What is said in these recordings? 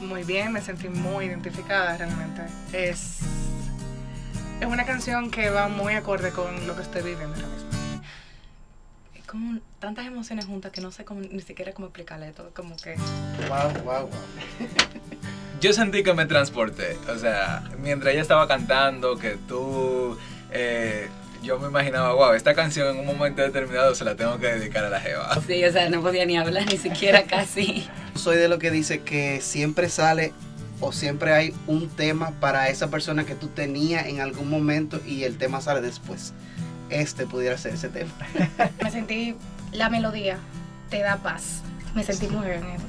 muy bien, me sentí muy identificada realmente. Es, es una canción que va muy acorde con lo que estoy viviendo ahora mismo. Es como tantas emociones juntas que no sé cómo, ni siquiera cómo explicarle todo, como que... Wow, wow, wow. Yo sentí que me transporté. O sea, mientras ella estaba cantando, que tú. eh, yo me imaginaba, wow, esta canción en un momento determinado se la tengo que dedicar a la Jeva. Sí, o sea, no podía ni hablar, ni siquiera casi. Soy de lo que dice que siempre sale o siempre hay un tema para esa persona que tú tenías en algún momento y el tema sale después. Este pudiera ser ese tema. Me sentí, la melodía te da paz. Me sentí muy bien en eso.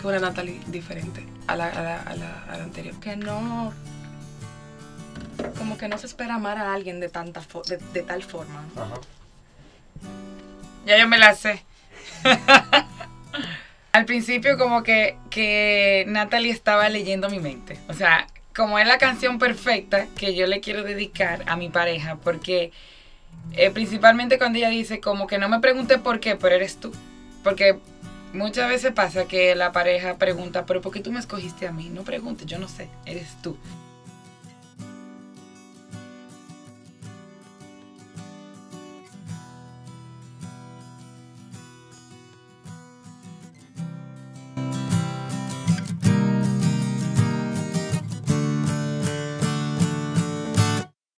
que una Natalie diferente a la, a la, a la, a la anterior. Que no... Como que no se espera amar a alguien de, tanta fo- de, de tal forma. Ya yo me la sé. Al principio como que, que Natalie estaba leyendo mi mente. O sea, como es la canción perfecta que yo le quiero dedicar a mi pareja, porque eh, principalmente cuando ella dice como que no me pregunte por qué, pero eres tú. Porque muchas veces pasa que la pareja pregunta, pero ¿por qué tú me escogiste a mí? No preguntes, yo no sé, eres tú.